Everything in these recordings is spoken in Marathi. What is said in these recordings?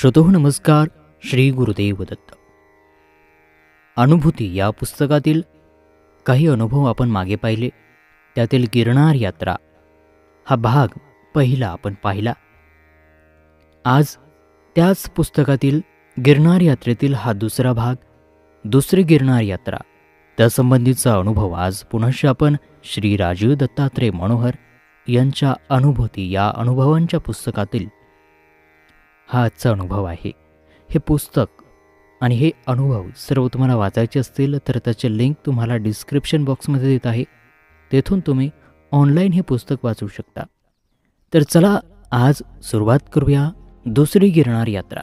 श्रोतो हो नमस्कार श्री गुरुदेव दत्त. अनुभूती या पुस्तकातील काही अनुभव आपण मागे पाहिले. त्यातील गिरणार यात्रा हा भाग पहिला आपण पाहिला. आज त्याच पुस्तकातील गिरनार यात्रेतील हा दुसरा भाग दुसरी गिरणार यात्रा त्यासंबंधीचा अनुभव आज पुनश आपण श्री राजीव दत्तात्रय मनोहर यांच्या अनुभूती या अनुभवांच्या पुस्तकातील हा आजचा अनुभव आहे. हे पुस्तक आणि हे अनुभव सर्व तुम्हाला वाचायचे असतील तर त्याचे लिंक तुम्हाला डिस्क्रिप्शन बॉक्समध्ये देत आहे. तेथून तुम्ही ऑनलाईन हे पुस्तक वाचू शकता. तर चला आज सुरुवात करूया दुसरी गिरणार यात्रा.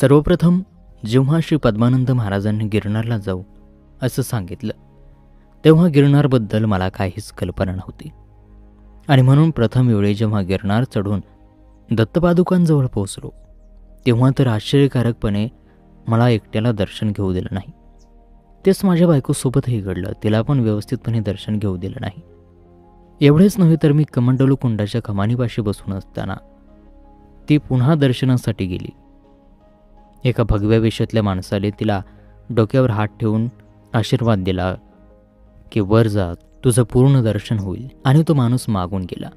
सर्वप्रथम जेव्हा श्री पद्मानंद महाराजांनी गिरणारला जाऊ असं सांगितलं तेव्हा गिरणारबद्दल मला काहीच कल्पना नव्हती. आणि म्हणून प्रथम वेळी जेव्हा गिरणार चढून दत्तपादुकांजवळ पोहोचलो. तेव्हा तर आश्चर्यकारकपणे मला एकट्याला दर्शन घेऊ दिलं नाही. तेच माझ्या बायकोसोबतही घडलं. तिला पण व्यवस्थितपणे दर्शन घेऊ दिलं नाही. एवढेच नव्हे तर मी कमंडलू कुंडाच्या कमानीपाशी बसून असताना ती पुन्हा दर्शनासाठी गेली. एका भगव्या वेशातल्या माणसाने तिला डोक्यावर हात ठेवून आशीर्वाद दिला की वर जा तुझं पूर्ण दर्शन होईल. आणि तो माणूस मागून गेला.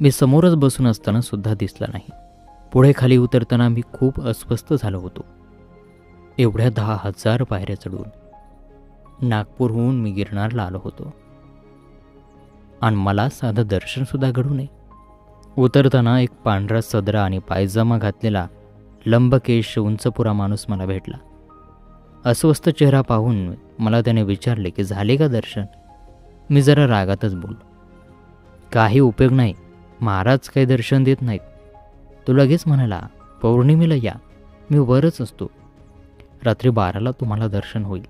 मी समोरच बसून असताना सुद्धा दिसला नाही. पुढे खाली उतरताना मी खूप अस्वस्थ झालो होतो. एवढ्या दहा हजार पायऱ्या चढून नागपूरहून मी गिरणारला आलो होतो. आणि मला साधं दर्शनसुद्धा घडू नये. उतरताना एक पांढरा सदरा आणि पायजमा घातलेला लंबकेश उंचपुरा माणूस मला भेटला. अस्वस्थ चेहरा पाहून मला त्याने विचारले की झाले का दर्शन? मी जरा रागातच बोललो. काही उपयोग नाही. महाराज काही दर्शन देत नाहीत. तो लगेच म्हणाला पौर्णिमेला या मी वरच असतो. रात्री बाराला तुम्हाला दर्शन होईल.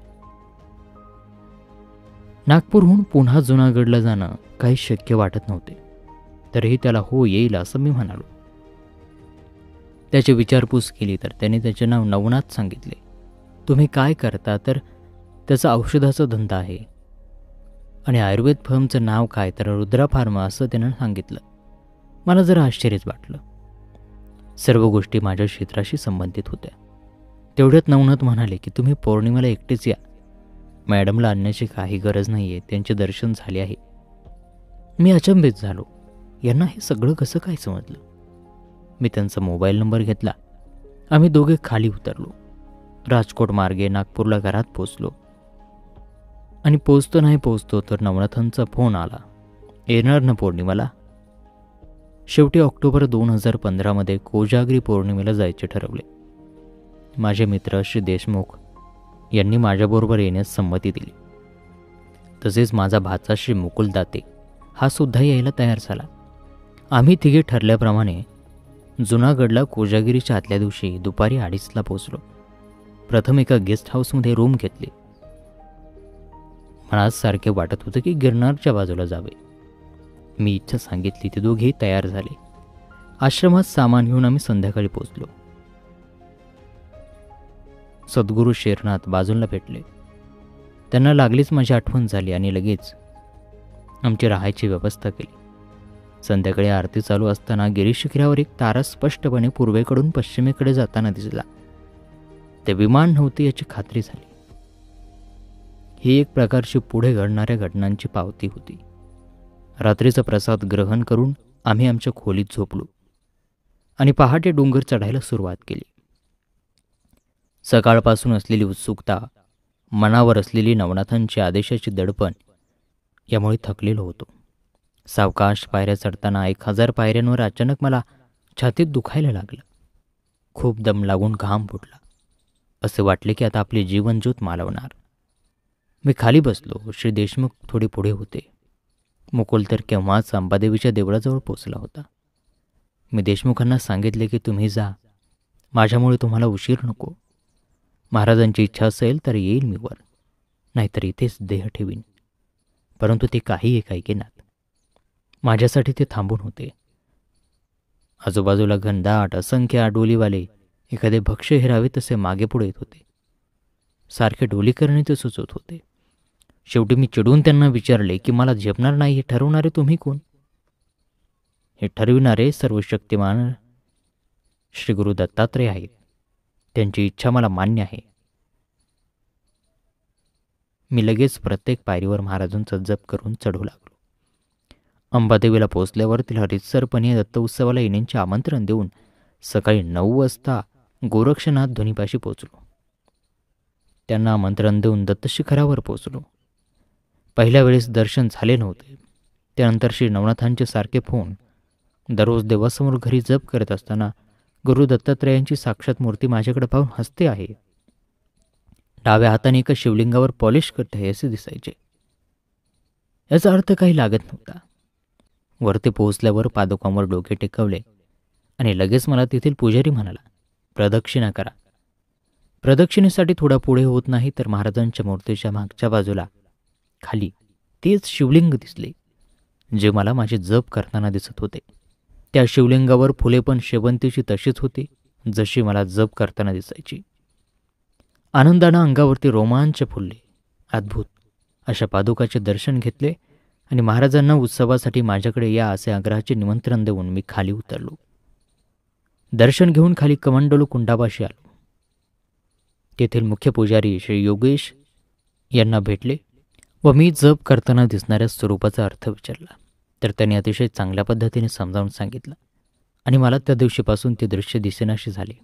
नागपूरहून पुन्हा जुनागडला जाणं काही शक्य वाटत नव्हते. तरीही त्याला हो येईल असं मी म्हणालो. त्याची विचारपूस केली तर त्याने त्याचे नाव नवनाथ सांगितले. तुम्ही काय करता तर त्याचा औषधाचा धंदा आहे. आणि आयुर्वेद फर्मचं नाव काय तर रुद्रा फार्मा असं त्यानं सांगितलं. मला जरा आश्चर्यच वाटलं. सर्व गोष्टी माझ्या क्षेत्राशी संबंधित होत्या. तेवढ्यात नवनाथ म्हणाले की तुम्ही पौर्णिमेला एकटेच या. मॅडमला आणण्याची काही गरज नाही आहे त्यांचे दर्शन झाले आहे. मी अचंबित झालो. यांना हे सगळं कसं काय समजलं? मी त्यांचा मोबाईल नंबर घेतला. आम्ही दोघे खाली उतरलो. राजकोट मार्गे नागपूरला घरात पोचलो आणि पोचतो नाही पोचतो तर नवनाथांचा फोन आला. येणार ना पौर्णिमाला? शेवटी ऑक्टोबर दोन हजार पंधरामध्ये कोजागरी पौर्णिमेला जायचे ठरवले. माझे मित्र श्री देशमुख यांनी माझ्याबरोबर येण्यास संमती दिली. तसेच माझा भाचा श्री मुकुल दाते हा सुद्धा यायला तयार झाला. आम्ही तिघे ठरल्याप्रमाणे जुनागडला कोजागिरीच्या आतल्या दिवशी दुपारी अडीचला पोचलो प्रथम एका गेस्ट हाऊसमध्ये रूम घेतली. मला सारखे वाटत होतं की गिरनारच्या बाजूला जावे. मी इच्छा सांगितली ते दोघेही तयार झाले. आश्रमात सामान घेऊन आम्ही संध्याकाळी पोचलो सद्गुरू शेरनाथ बाजूला भेटले. त्यांना लागलीच माझी आठवण झाली आणि लगेच आमची राहायची व्यवस्था केली. संध्याकाळी आरती चालू असताना गिरीशिखरावर एक तारा स्पष्टपणे पूर्वेकडून पश्चिमेकडे जाताना दिसला. ते विमान नव्हते याची खात्री झाली. ही एक प्रकारची पुढे घडणाऱ्या घटनांची पावती होती. रात्रीचा प्रसाद ग्रहण करून आम्ही आमच्या खोलीत झोपलो आणि पहाटे डोंगर चढायला सुरुवात केली. सकाळपासून असलेली उत्सुकता मनावर असलेली नवनाथांची आदेशाची दडपण यामुळे थकलेलो होतो. सावकाश पायऱ्या चढताना एक हजार पायऱ्यांवर अचानक मला छातीत दुखायला लागलं. खूप दम लागून घाम फुटला. असे वाटले की आता आपली जीवनज्योत मालवणार. मी खाली बसलो. श्री देशमुख थोडे पुढे होते. मुकुल तर केव्हाच अंबादेवीच्या देवळाजवळ पोचला होता. मी देशमुखांना सांगितले की तुम्ही जा. माझ्यामुळे तुम्हाला उशीर नको. महाराजांची इच्छा असेल तर येईल मी वर. नाहीतर इथेच देह ठेवीन. परंतु ते काही एक ऐकेनात माझ्यासाठी ते थांबून होते. आजूबाजूला घनदाट असंख्य आडोलीवाले एखादे भक्ष्य हेरावे तसे मागे पुढे येत होते. सारखे डोली करणे ते सुचवत होते. शेवटी मी चिडून त्यांना विचारले की मला झेपणार नाही हे ठरवणारे तुम्ही कोण? हे ठरविणारे सर्व शक्तिमान श्री गुरु दत्तात्रय आहेत. त्यांची इच्छा मला मान्य आहे. मी लगेच प्रत्येक पायरीवर महाराजांचा जप करून चढू लागलो. अंबादेवीला पोचल्यावर तिला रितसरपणे दत्त उत्सवाला येण्याचे आमंत्रण देऊन सकाळी नऊ वाजता गोरक्षनाथ ध्वनीपाशी पोचलो त्यांना आमंत्रण देऊन दत्तशिखरावर पोचलो पहिल्या वेळेस दर्शन झाले नव्हते. त्यानंतर श्री नवनाथांचे सारखे फोन दररोज देवासमोर घरी जप करत असताना गुरु दत्तात्रयांची साक्षात मूर्ती माझ्याकडे पाहून हसते आहे. डाव्या हाताने एका शिवलिंगावर पॉलिश करते आहे असे दिसायचे. याचा अर्थ काही लागत नव्हता. वरती पोहोचल्यावर पादुकांवर डोके टेकवले आणि लगेच मला तेथील पुजारी म्हणाला प्रदक्षिणा करा. प्रदक्षिणेसाठी थोडा पुढे होत नाही तर महाराजांच्या मूर्तीच्या मागच्या बाजूला खाली. तेच शिवलिंग दिसले जे मला माझे जप करताना दिसत होते. त्या शिवलिंगावर फुले पण शेवंतीची तशीच होती जशी मला जप करताना दिसायची. आनंदानं अंगावरती रोमांच फुलले. अद्भुत. अशा पादुकाचे दर्शन घेतले आणि महाराजांना उत्सवासाठी माझ्याकडे या असे आग्रहाचे निमंत्रण देऊन मी खाली उतरलो. दर्शन घेऊन खाली कमंडलू कुंडापाशी आलो. तेथील मुख्य पुजारी श्री योगेश यांना भेटले. व मी जप करताना दिसणाऱ्या स्वरूपाचा अर्थ विचारला. तर त्यांनी अतिशय चांगल्या पद्धतीने समजावून सांगितलं आणि मला त्या दिवशीपासून ते दृश्य दिसेनाशी झाले.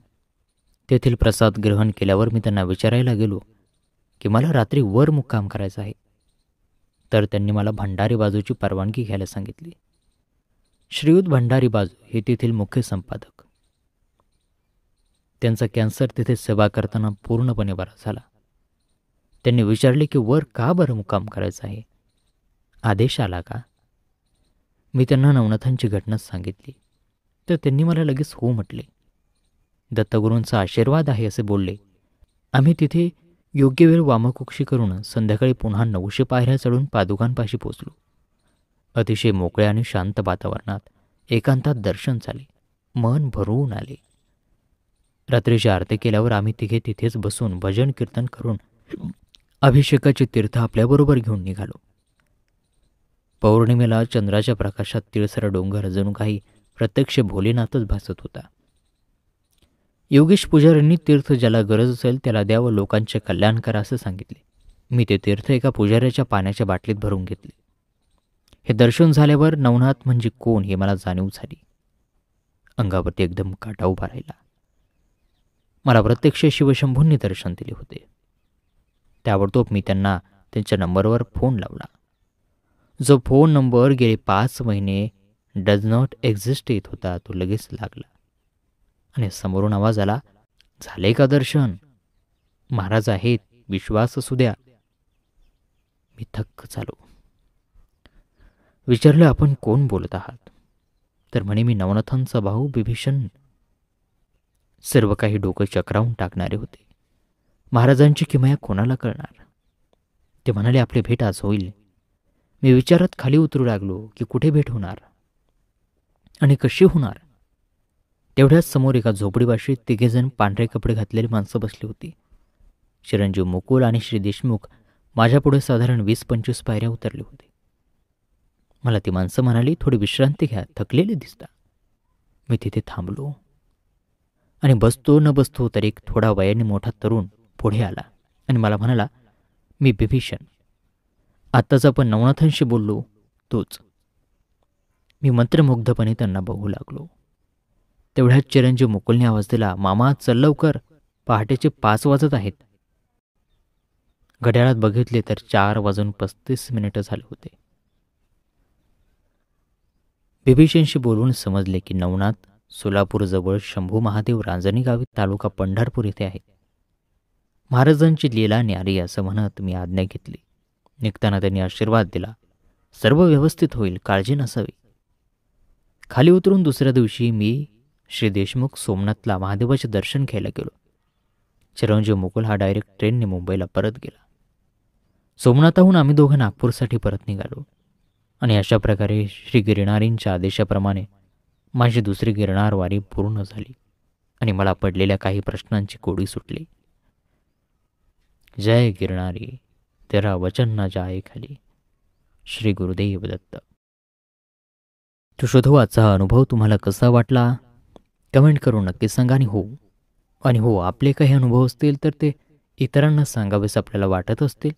तेथील प्रसाद ग्रहण केल्यावर मी त्यांना विचारायला गेलो की मला रात्री वर मुक्काम करायचा आहे. तर त्यांनी मला भंडारी बाजूची परवानगी घ्यायला सांगितली. श्रीयुत भंडारी बाजू हे तेथील मुख्य संपादक. त्यांचा कॅन्सर तिथे सेवा करताना पूर्णपणे बरा झाला. त्यांनी विचारले की वर का बरं मुक्काम करायचं आहे? आदेश आला का? मी त्यांना नवनाथांची घटना सांगितली. तर त्यांनी मला लगेच हो म्हटले. दत्तगुरूंचा आशीर्वाद आहे असे बोलले. आम्ही तिथे योग्य वेळ वामकुक्षी करून संध्याकाळी पुन्हा नऊशे पायऱ्या चढून पादुकांपाशी पोचलो अतिशय मोकळ्या आणि शांत वातावरणात एकांतात दर्शन झाले. मन भरून आले. रात्रीची आरती केल्यावर आम्ही तिघे तिथेच बसून भजन कीर्तन करून अभिषेकाचे तीर्थ आपल्याबरोबर घेऊन निघालो. पौर्णिमेला चंद्राच्या प्रकाशात तिळसरा डोंगर जणू काही प्रत्यक्ष भोलेनाथच भासत होता. योगेश पुजाऱ्यांनी तीर्थ ज्याला गरज असेल त्याला द्यावं लोकांचे कल्याण करा असं सांगितले. मी ते तीर्थ एका पुजाऱ्याच्या पाण्याच्या बाटलीत भरून घेतले. हे दर्शन झाल्यावर नवनाथ म्हणजे कोण हे मला जाणीव झाली. अंगावरती एकदम काटा उभा राहिला. मला प्रत्यक्ष शिवशंभूंनी दर्शन दिले होते. त्यावरतोब मी त्यांना त्यांच्या नंबरवर फोन लावला. जो फोन नंबर गेले पाच महिने डज नॉट एक्झिस्ट येत होता तो लगेच लागला. आणि समोरून आवाज आला झाले का दर्शन? महाराज आहेत विश्वास असू द्या. मी थक्क झालो. विचारलं आपण कोण बोलत आहात? तर म्हणे मी नवनाथांचा भाऊ बिभीषण सर्व काही डोकं चक्रावून टाकणारे होते. महाराजांची किमया कोणाला कळणार? ते म्हणाले आपली भेट आज होईल. मी विचारात खाली उतरू लागलो की कुठे भेट होणार? आणि कशी होणार? तेवढ्याच समोर एका झोपडीपाशी तिघेजण पांढरे कपडे घातलेली माणसं बसली होती. चिरंजीव मुकुल आणि श्री देशमुख माझ्यापुढे साधारण वीस पंचवीस पायऱ्या उतरले होते. मला ती माणसं म्हणाली थोडी विश्रांती घ्या थकलेले दिसता. मी तिथे थांबलो. आणि बसतो न बसतो तर एक थोडा वयाने मोठा तरुण पुढे आला आणि मला म्हणाला मी बिभीषण. आत्ताच आपण नवनाथांशी बोललो तोच. मी मंत्रमुग्धपणे त्यांना बघू लागलो. तेवढ्याच चिरंजीव मुकुलने आवाज दिला मामा चल लवकर. पहाटेचे पाच वाजत आहेत. घड्याळात बघितले तर चार वाजून पस्तीस मिनिटं झाले होते. बिभीषणशी बोलून समजले की नवनाथ सोलापूरजवळ शंभू महादेव रांजणी गावी तालुका पंढरपूर येथे आहे. महाराजांची लीला न्यारी असं म्हणत मी आज्ञा घेतली. निघताना त्यांनी आशीर्वाद दिला. सर्व व्यवस्थित होईल काळजी नसावी. खाली उतरून दुसऱ्या दिवशी मी श्री देशमुख सोमनाथला महादेवाचे दर्शन घ्यायला गेलो. चिरंजीव मुकुल हा डायरेक्ट ट्रेनने मुंबईला परत गेला. सोमनाथाहून आम्ही दोघं नागपूरसाठी परत निघालो. आणि अशा प्रकारे श्री गिरणारींच्या आदेशाप्रमाणे माझी दुसरी गिरणारवारी पूर्ण झाली. आणि मला पडलेल्या काही प्रश्नांची कोडी सुटली. जय गिरणारी तेरा वचन ना जाय खाली. श्री गुरुदेव दत्त. तो अनुभव तुम्हाला कसा वाटला? कमेंट करून नक्की सांगा आणि हो. आणि हो आपले काही अनुभव असतील तर ते इतरांना सांगावेस आपल्याला वाटत असतील.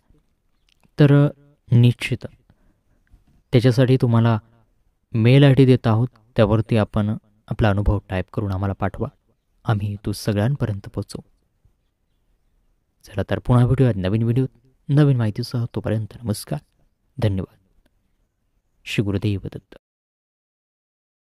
तर निश्चित. त्याच्यासाठी तुम्हाला मेल आय डी देत आहोत त्यावरती आपण आपला अनुभव टाईप करून आम्हाला पाठवा. आम्ही तो सगळ्यांपर्यंत पोचवू चला तर पुन्हा भेटूयात नवीन व्हिडिओत. नवीन माहितीसह तोपर्यंत नमस्कार. धन्यवाद. श्री गुरुदेव दत्त.